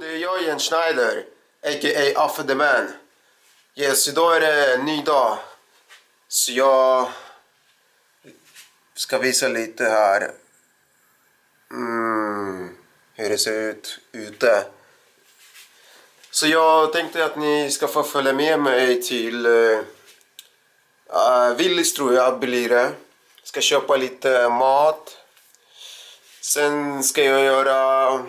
Det är jag Jens Schneider, a.k.a. Affe the Man. Yes, idag är det en ny dag. Så jag ska visa lite här mm, hur det ser ut ute. Så jag tänkte att ni ska få följa med mig till uh, Willys tror jag blir det. Ska köpa lite mat. Sen ska jag göra...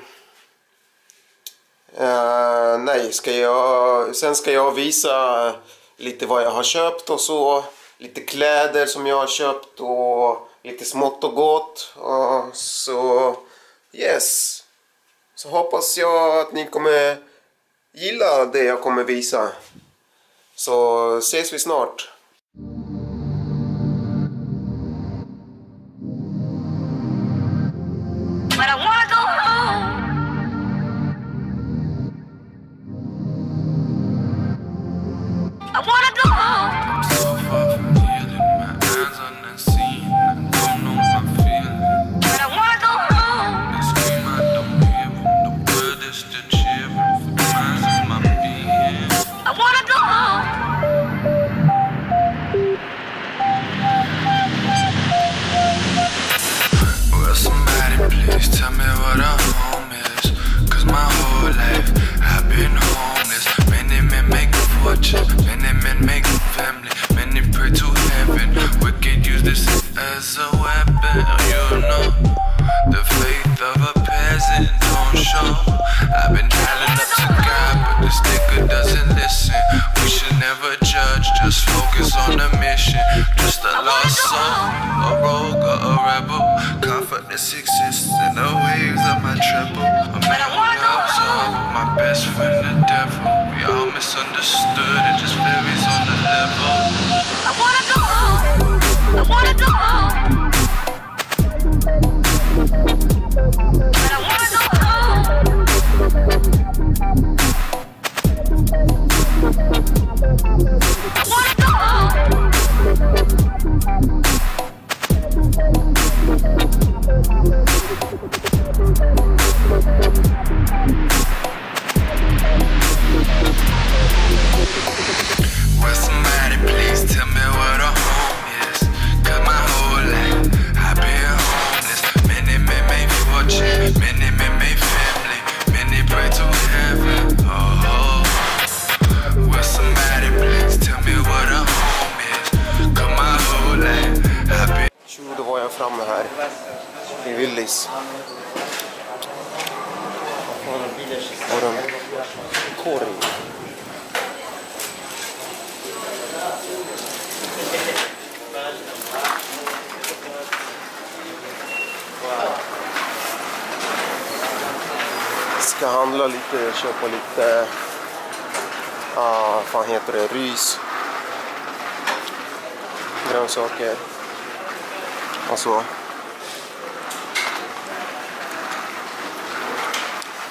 Uh, nej, ska jag... Sen ska jag visa lite vad jag har köpt och så. Lite kläder som jag har köpt och lite smått och gott. Uh, så yes. Så hoppas jag att ni kommer gilla det jag kommer visa. Så ses vi snart. As a weapon. You know, the faith of a peasant don't show. I've been dialing up to God, but this nigga doesn't listen. We should never judge, just focus on the mission. Just a lost soul, a rogue or a rebel. Confidence exists in the waves of my treble. I wanna go absorbed, my best friend the devil. We all misunderstood, De korg? Ska handla lite, köpa lite, ah, fan heter det, rys. Grönsaker. Och så.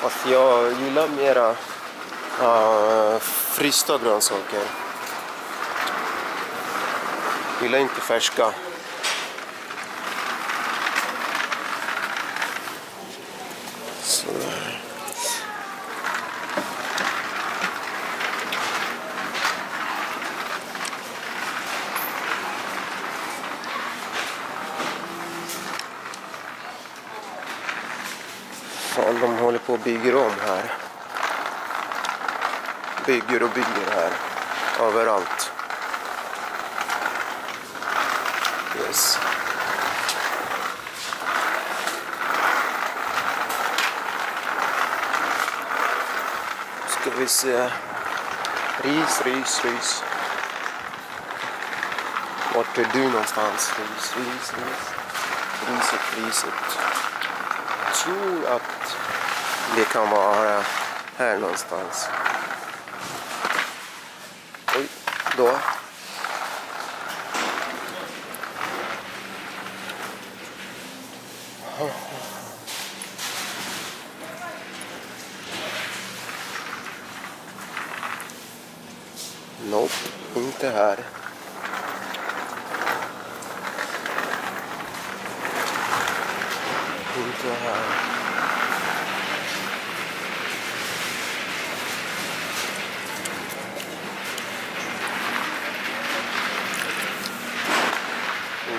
Fast jag gillar mera uh, frysta grönsaker. Gillar inte färska. Sal. de håller på och bygger om här. Bygger och bygger här. Överallt. Yes. Ska vi se. Ris, ris, ris. Vart är du någonstans? Ris, ris, ris. Riset, riset tror att det kan vara här någonstans. Oj, då. Nope, inte här. Inte här.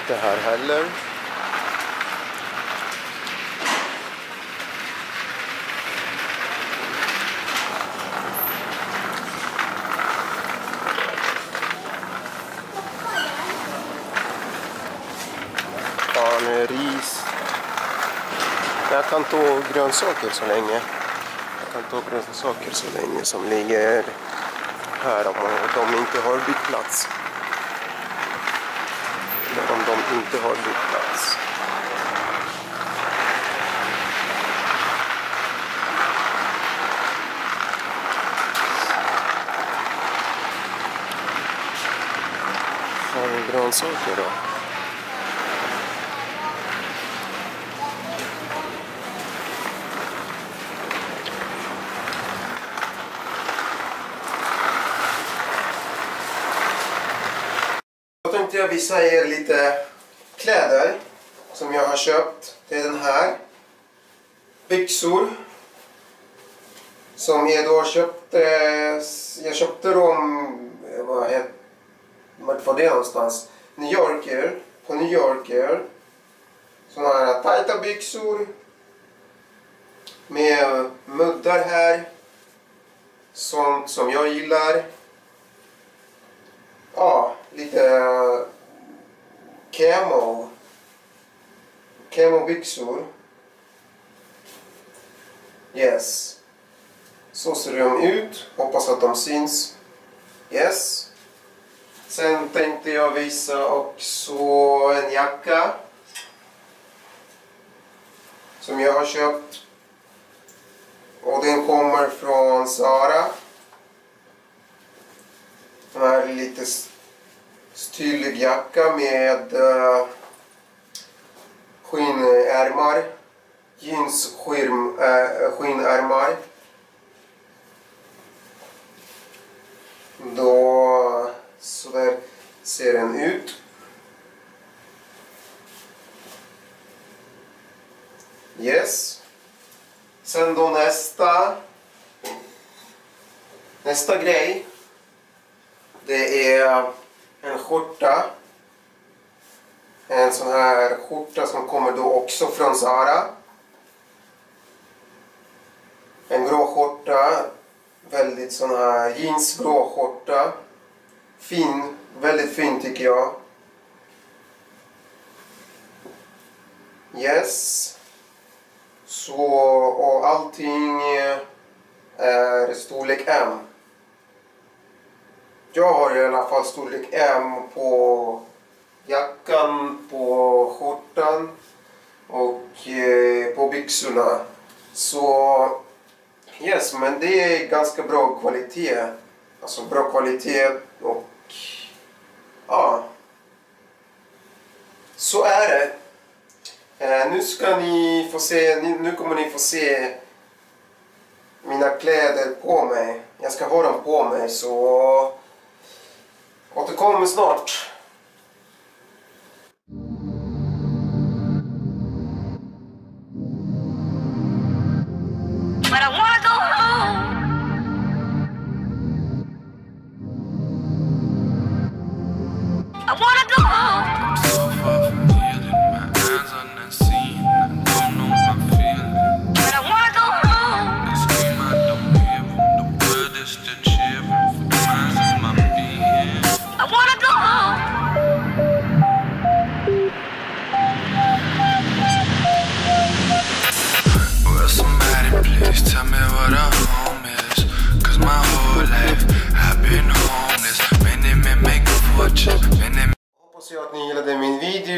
Inte här heller. Fan, eh, ris. Jag kan ta grönsaker så länge. Jag kan ta grönsaker så länge som ligger här om de inte har bytt plats inte har lyckats. Har vi grönsaker då? Då tänkte jag visa er lite kläder som jag har köpt. Det är den här. Byxor. Som jag då köpte. Jag köpte dem. Vad heter, vart var det någonstans? New Yorker. På New Yorker. Såna här tajta byxor. Med muddar här. Sånt som jag gillar. Ja, camo. Camo-byxor. Yes. Så ser de ut. Hoppas att de syns. Yes. Sen tänkte jag visa också en jacka. Som jag har köpt. Och den kommer från Zara. Den här lite s- jacka med eh, uh, skinnärmar. Jeans skirm, eh, uh, skinnärmar. Då, så där ser den ut. Yes. Sen då nästa. Nästa grej. Det är en skjorta. En sån här skjorta som kommer då också från Zara. En grå skjorta. Väldigt sån här jeansgrå skjorta. Fin. Väldigt fin tycker jag. Yes. Så, och allting eh, är storlek M. Jag har i alla fall storlek M på jackan, på skjortan och eh, på byxorna. Så yes, men det är ganska bra kvalitet. Alltså bra kvalitet och ja. Så är det. Eh, nu ska ni få se, nu kommer ni få se mina kläder på mig. Jag ska ha dem på mig så återkommer snart.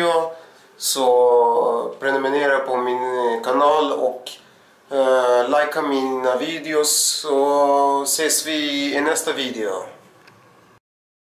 Video. Så prenumerera på min eh, kanal och uh, likea mina videos. Så ses vi i nästa video.